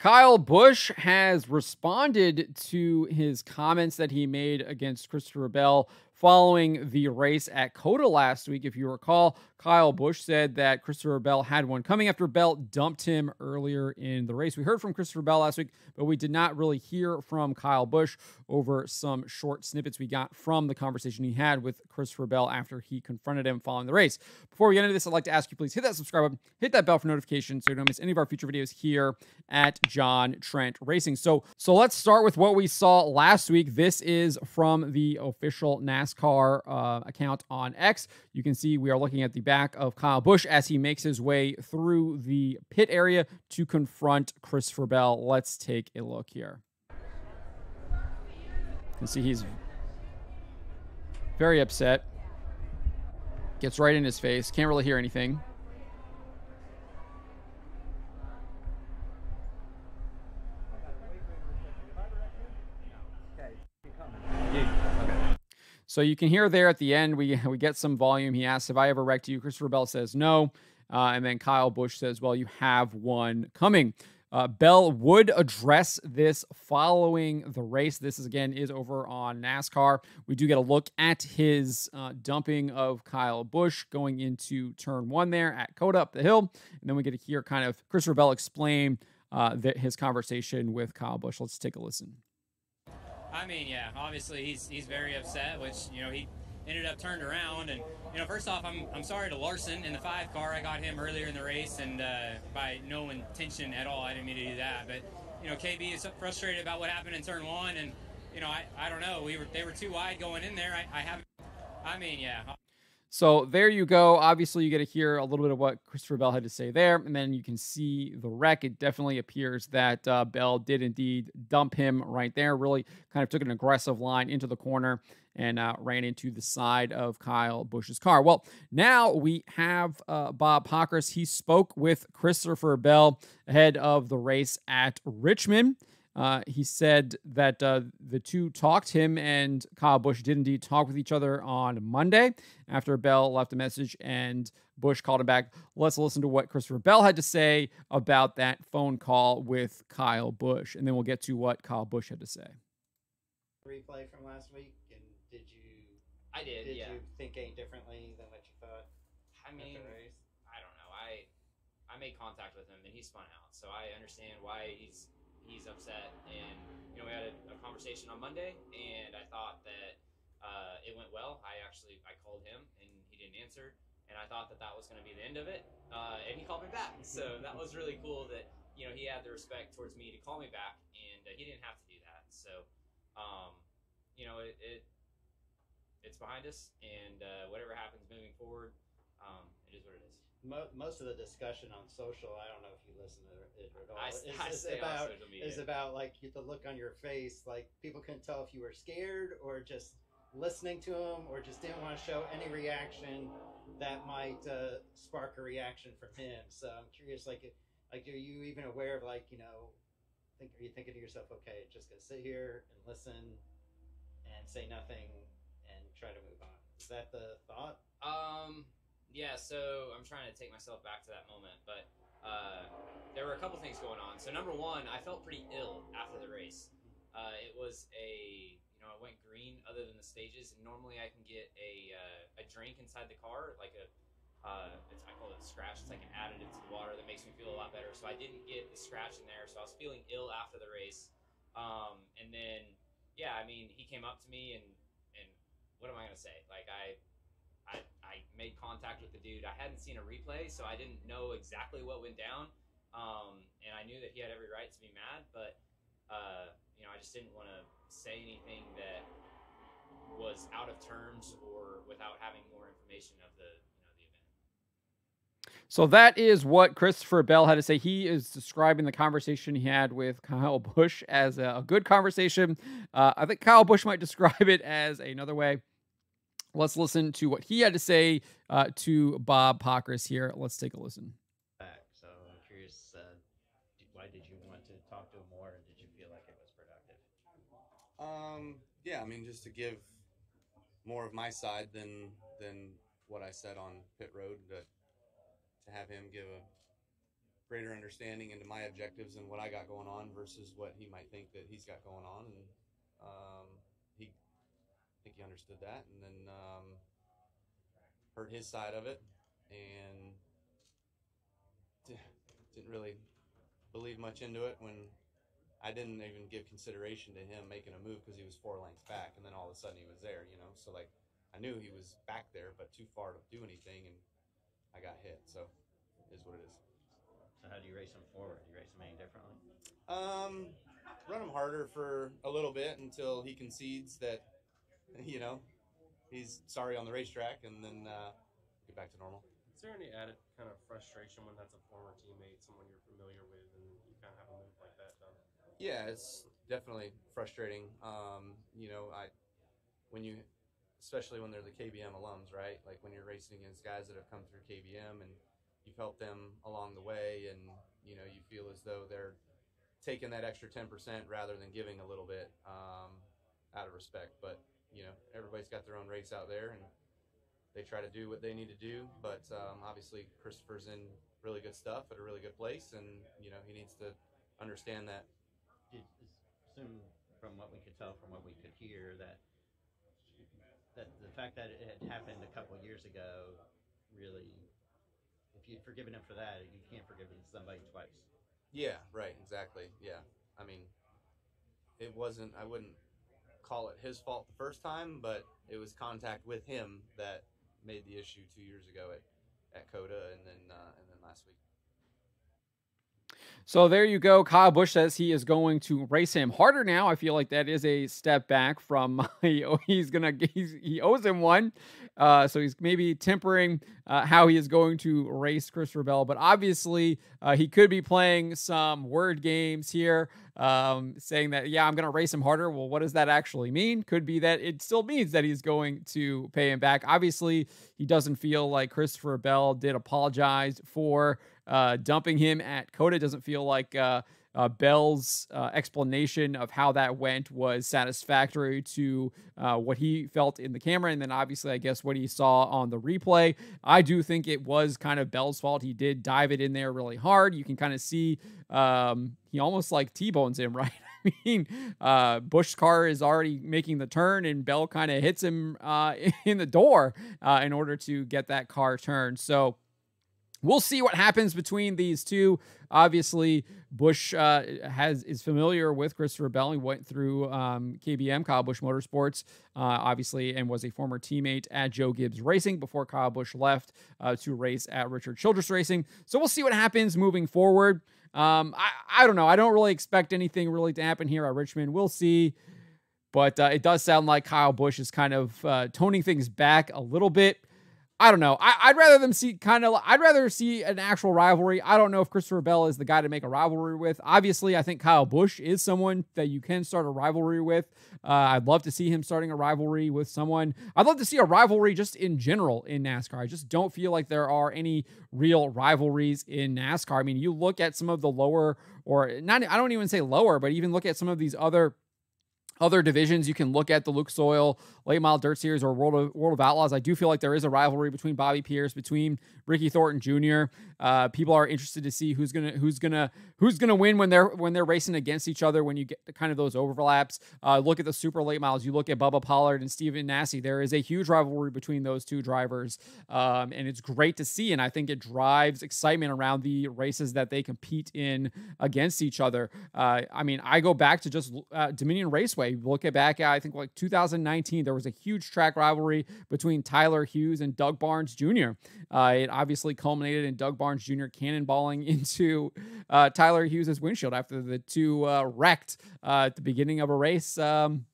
Kyle Busch has responded to his comments that he made against Christopher Bell following the race at COTA last week. If you recall, Kyle Busch said that Christopher Bell had one coming after Bell dumped him earlier in the race. We heard from Christopher Bell last week, but we did not really hear from Kyle Busch over some short snippets we got from the conversation he had with Christopher Bell after he confronted him following the race. Before we get into this, I'd like to ask you please hit that subscribe button, hit that bell for notifications so you don't miss any of our future videos here at John Trent Racing. So, so let's start with what we saw last week. This is from the official NASCAR uh, account on X. You can see we are looking at the back of Kyle Busch as he makes his way through the pit area to confront Christopher Bell. Let's take a look here. You can see he's very upset. Gets right in his face. Can't really hear anything. So you can hear there at the end, we we get some volume. He asks, "Have I ever wrecked you?" Christopher Bell says, "No," uh, and then Kyle Busch says, "Well, you have one coming." Uh, Bell would address this following the race. This is again is over on NASCAR. We do get a look at his uh, dumping of Kyle Busch going into turn one there at COTA up the hill, and then we get to hear kind of Christopher Bell explain uh, that his conversation with Kyle Busch. Let's take a listen. I mean, yeah, obviously he's he's very upset, which you know he ended up turned around. And you know, first off, I'm I'm sorry to Larson in the five car. I got him earlier in the race, and uh, by no intention at all, I didn't mean to do that. But you know, KB is frustrated about what happened in turn one, and you know, I, I don't know. We were they were too wide going in there. I, I haven't. I mean, yeah. So there you go. Obviously, you get to hear a little bit of what Christopher Bell had to say there, and then you can see the wreck. It definitely appears that uh, Bell did indeed dump him right there. Really, kind of took an aggressive line into the corner and uh, ran into the side of Kyle Busch's car. Well, now we have uh, Bob Pockrass. He spoke with Christopher Bell ahead of the race at Richmond. Uh, he said that uh, the two talked, him and Kyle Busch did indeed talk with each other on Monday after Bell left a message and Busch called him back. Let's listen to what Christopher Bell had to say about that phone call with Kyle Busch, and then we'll get to what Kyle Busch had to say. Replay from last week, and did you? I did. Did yeah. you think any differently than what you thought? I mean, the race? I don't know. I I made contact with him and he spun out, so I understand why he's he's upset. And you know, we had a, a conversation on Monday, and I thought that uh, it went well. I actually I called him and he didn't answer, and I thought that that was going to be the end of it. Uh, and he called me back, so that was really cool. That you know he had the respect towards me to call me back, and uh, he didn't have to do that. So, um, you know, it, it it's behind us, and uh, whatever happens moving forward, um, it is what it is. Mo- most of the discussion on social, I don't know if you listen to it at all. I, is, I is about is about like the look on your face. Like people couldn't tell if you were scared or just listening to him, or just didn't want to show any reaction that might uh, spark a reaction from him. So I'm curious, like, like, are you even aware of like you know, think are you thinking to yourself, okay, just gonna sit here and listen and say nothing and try to move on? Is that the thought? Um, yeah, so I'm trying to take myself back to that moment, but uh, there were a couple things going on. So number one, I felt pretty ill after the race. Uh, it was a, you know, I went green other than the stages, and normally I can get a uh, a drink inside the car, like a, uh, I call it scratch. It's like an additive to the water that makes me feel a lot better. So I didn't get the scratch in there, so I was feeling ill after the race. Um, and then, yeah, I mean, he came up to me and and what am I gonna say? Like I I, made contact with the dude. I hadn't seen a replay, so I didn't know exactly what went down. Um, and I knew that he had every right to be mad, but uh, you know, I just didn't want to say anything that was out of terms or without having more information of the you know the event. So that is what Christopher Bell had to say. He is describing the conversation he had with Kyle Busch as a, good conversation. Uh, I think Kyle Busch might describe it as another way. Let's listen to what he had to say uh, to Bob Pockrass here. Let's take a listen. So I'm curious, uh, why did you want to talk to him more, and did you feel like it was productive? Um, yeah, I mean, just to give more of my side than than what I said on pit road, to to have him give a greater understanding into my objectives and what I got going on versus what he might think that he's got going on, and um, he I think he understood that, and then um, heard his side of it, and didn't really believe much into it when I didn't even give consideration to him making a move because he was four lengths back, and then all of a sudden he was there, you know. So like I knew he was back there, but too far to do anything, and I got hit. So it is what it is. So how do you race them forward? Do you race them any differently? Um, run him harder for a little bit until he concedes that, you know, he's sorry on the racetrack, and then uh, get back to normal. Is there any added kind of frustration when that's a former teammate, someone you're familiar with, and you kind of have a move like that done? Yeah, it's definitely frustrating. Um, you know, I when you, especially when they're the KBM alums, right? Like when you're racing against guys that have come through KBM and you've helped them along the way, and you know you feel as though they're taking that extra ten percent rather than giving a little bit um, out of respect. But you know, everybody's got their own race out there, and they try to do what they need to do. But um, obviously, Christopher's in really good stuff at a really good place, and you know he needs to understand that Did, assume from what we could tell, from what we could hear, that that the fact that it had happened a couple of years ago really, if you'd forgiven him for that, you can't forgive somebody twice. Yeah, right, exactly. Yeah. I mean, it wasn't, I wouldn't call it his fault the first time, but it was contact with him that made the issue two years ago at, at COTA and then, uh, and then last week. So there you go. Kyle Busch says he is going to race him harder now. I feel like that is a step back from he's gonna he's, he owes him one. Uh, so he's maybe tempering uh, how he is going to race Christopher Bell, but obviously uh, he could be playing some word games here, um, saying that yeah I'm gonna race him harder. Well, what does that actually mean? Could be that it still means that he's going to pay him back. Obviously, he doesn't feel like Christopher Bell did apologize for uh, dumping him at COTA. Doesn't feel like uh, uh, Bell's uh, explanation of how that went was satisfactory to uh, what he felt in the camera, and then obviously, I guess what he saw on the replay. I do think it was kind of Bell's fault. He did dive it in there really hard. You can kind of see um, he almost like T-bones him, right? I mean, uh, Busch's car is already making the turn, and Bell kind of hits him uh, in the door uh, in order to get that car turned. So we'll see what happens between these two. Obviously, Busch uh, has is familiar with Christopher Bell. He went through um, KBM, Kyle Busch Motorsports, uh, obviously, and was a former teammate at Joe Gibbs Racing before Kyle Busch left uh, to race at Richard Childress Racing. So we'll see what happens moving forward. Um, I, I don't know. I don't really expect anything really to happen here at Richmond. We'll see. But uh, it does sound like Kyle Busch is kind of uh, toning things back a little bit. I don't know. I, would rather them see kind of. I'd rather see an actual rivalry. I don't know if Christopher Bell is the guy to make a rivalry with. Obviously, I think Kyle Busch is someone that you can start a rivalry with. Uh, I'd love to see him starting a rivalry with someone. I'd love to see a rivalry just in general in NASCAR. I just don't feel like there are any real rivalries in NASCAR. I mean, you look at some of the lower, or not. I don't even say lower, but even look at some of these other other divisions, you can look at the Lucas Oil Late Model Dirt Series, or World of, World of Outlaws. I do feel like there is a rivalry between Bobby Pierce, between Ricky Thornton Jr. Uh, people are interested to see who's gonna who's gonna who's gonna win when they're when they're racing against each other. When you get kind of those overlaps, uh, look at the super late models. You look at Bubba Pollard and Stephen Nasse. There is a huge rivalry between those two drivers, um, and it's great to see. And I think it drives excitement around the races that they compete in against each other. Uh, I mean, I go back to just uh, Dominion Raceway look at back at I think like 2019, there was a huge track rivalry between Tyler Hughes and Doug Barnes Jr. Uh, it obviously culminated in Doug Barnes Jr. cannonballing into uh, Tyler Hughes' windshield after the two uh, wrecked uh, at the beginning of a race. Um,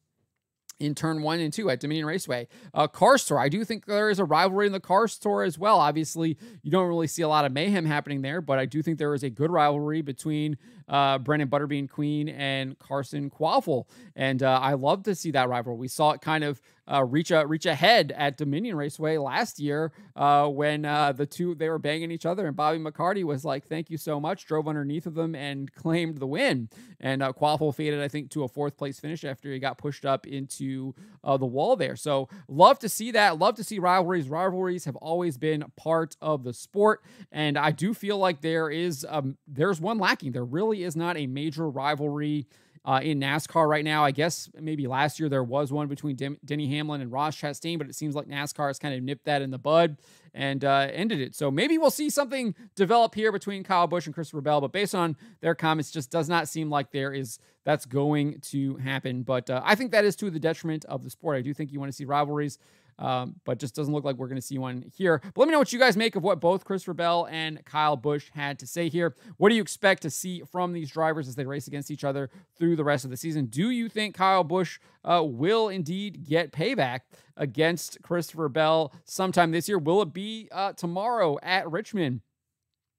in turn one and two at Dominion Raceway. Uh, Cars Tour, I do think there is a rivalry in the car Tour as well. Obviously, you don't really see a lot of mayhem happening there, but I do think there is a good rivalry between uh, Brenden Butterbean Queen and Carson Kvapil. And uh, I love to see that rivalry. We saw it kind of uh, reach a, reach ahead at Dominion Raceway last year uh, when uh, the two they were banging each other, and Bobby McCarty was like, "Thank you so much," drove underneath of them and claimed the win. And uh, Kvapil faded, I think, to a fourth place finish after he got pushed up into to uh, the wall there. So love to see that. Love to see rivalries. Rivalries have always been part of the sport, and I do feel like there is um, there's one lacking. There really is not a major rivalry uh, in NASCAR right now. I guess maybe last year there was one between Dem- Denny Hamlin and Ross Chastain, but it seems like NASCAR has kind of nipped that in the bud and uh, ended it. So maybe we'll see something develop here between Kyle Busch and Christopher Bell, but based on their comments, just does not seem like there is that's going to happen. But uh, I think that is to the detriment of the sport. I do think you want to see rivalries. Um, but just doesn't look like we're going to see one here. But let me know what you guys make of what both Christopher Bell and Kyle Busch had to say here. What do you expect to see from these drivers as they race against each other through the rest of the season? Do you think Kyle Busch uh, will indeed get payback against Christopher Bell sometime this year? Will it be uh, tomorrow at Richmond?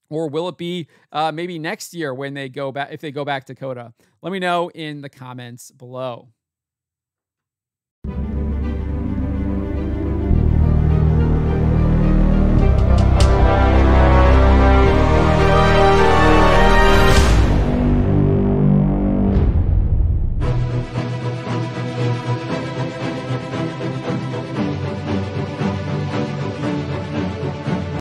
Or will it be uh, maybe next year when they go back, if they go back to COTA? Let me know in the comments below.